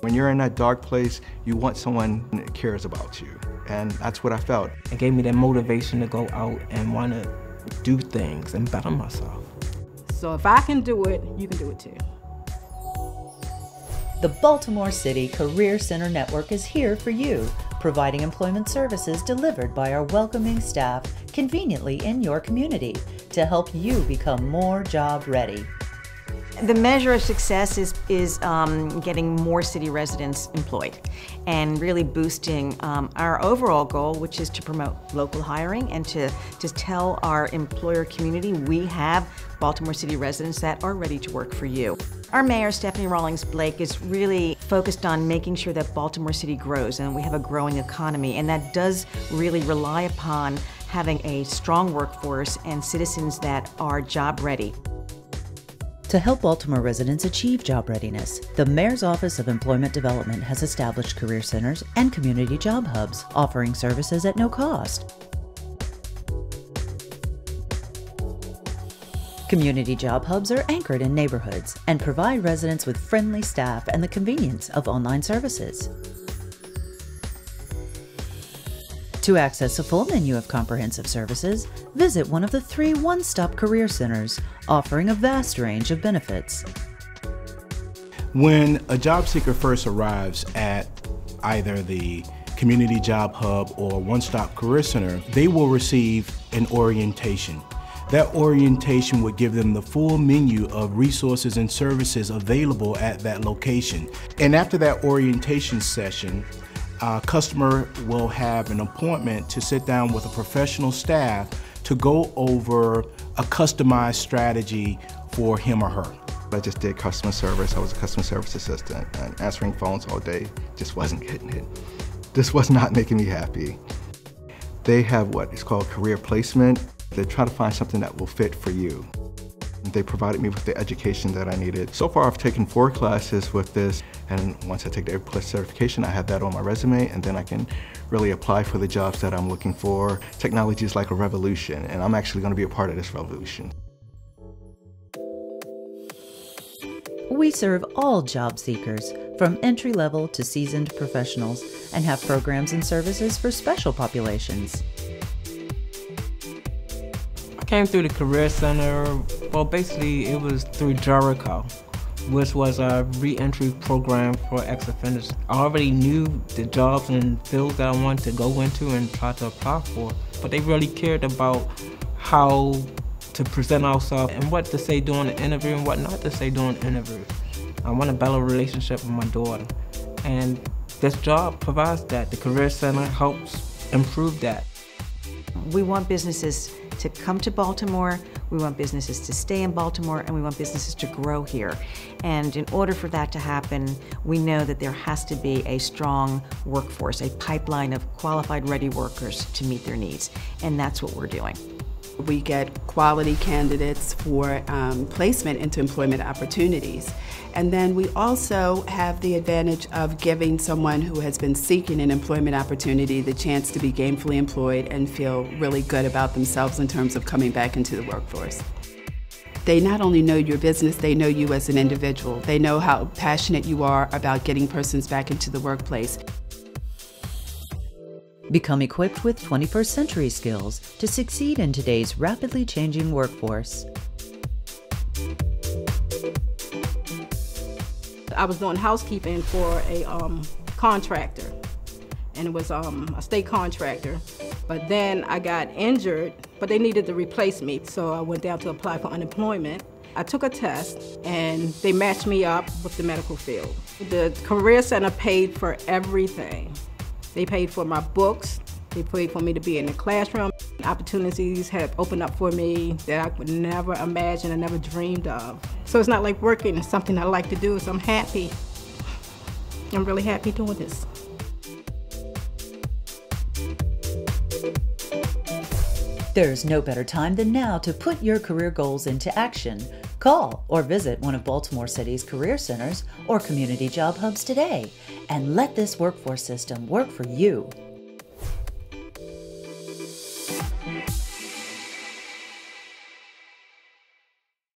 When you're in that dark place, you want someone that cares about you. And that's what I felt. It gave me that motivation to go out and want to do things and better myself. So if I can do it, you can do it too. The Baltimore City Career Center Network is here for you, providing employment services delivered by our welcoming staff conveniently in your community to help you become more job ready. The measure of success is, is um, getting more city residents employed and really boosting um, our overall goal, which is to promote local hiring and to, to tell our employer community we have Baltimore City residents that are ready to work for you. Our mayor, Stephanie Rawlings Blake, is really focused on making sure that Baltimore City grows and we have a growing economy, and that does really rely upon having a strong workforce and citizens that are job ready. To help Baltimore residents achieve job readiness, the Mayor's Office of Employment Development has established career centers and community job hubs, offering services at no cost. Community job hubs are anchored in neighborhoods and provide residents with friendly staff and the convenience of online services. To access a full menu of comprehensive services, visit one of the three one stop career centers offering a vast range of benefits. When a job seeker first arrives at either the Community Job Hub or One Stop Career Center, they will receive an orientation. That orientation would give them the full menu of resources and services available at that location. And after that orientation session, a customer will have an appointment to sit down with a professional staff to go over a customized strategy for him or her. I just did customer service. I was a customer service assistant and answering phones all day just wasn't getting it. This was not making me happy. They have what is called career placement. They try to find something that will fit for you. They provided me with the education that I needed. So far I've taken four classes with this and once I take the A certification I have that on my resume and then I can really apply for the jobs that I'm looking for. Technology is like a revolution and I'm actually going to be a part of this revolution. We serve all job seekers, from entry level to seasoned professionals, and have programs and services for special populations I came through the Career Center. Well, basically, it was through Jericho, which was a re-entry program for ex-offenders. I already knew the jobs and fields that I wanted to go into and try to apply for, but they really cared about how to present ourselves and what to say during the interview and what not to say during the interview. I want a better relationship with my daughter, and this job provides that. The Career Center helps improve that. We want businesses to come to Baltimore, we want businesses to stay in Baltimore, and we want businesses to grow here. And in order for that to happen, we know that there has to be a strong workforce, a pipeline of qualified, ready workers to meet their needs. And that's what we're doing. We get quality candidates for um, placement into employment opportunities. And then we also have the advantage of giving someone who has been seeking an employment opportunity the chance to be gainfully employed and feel really good about themselves in terms of coming back into the workforce. They not only know your business, they know you as an individual. They know how passionate you are about getting persons back into the workplace. Become equipped with 21st century skills to succeed in today's rapidly changing workforce. I was doing housekeeping for a um, contractor, and it was um, a state contractor. But then I got injured, but they needed to replace me, so I went down to apply for unemployment. I took a test and they matched me up with the medical field. The Career Center paid for everything. They paid for my books. They paid for me to be in the classroom. Opportunities have opened up for me that I would never imagine and never dreamed of. So it's not like working is something I like to do, so I'm happy. I'm really happy doing this. There's no better time than now to put your career goals into action. Call or visit one of Baltimore City's career centers or community job hubs today and let this workforce system work for you.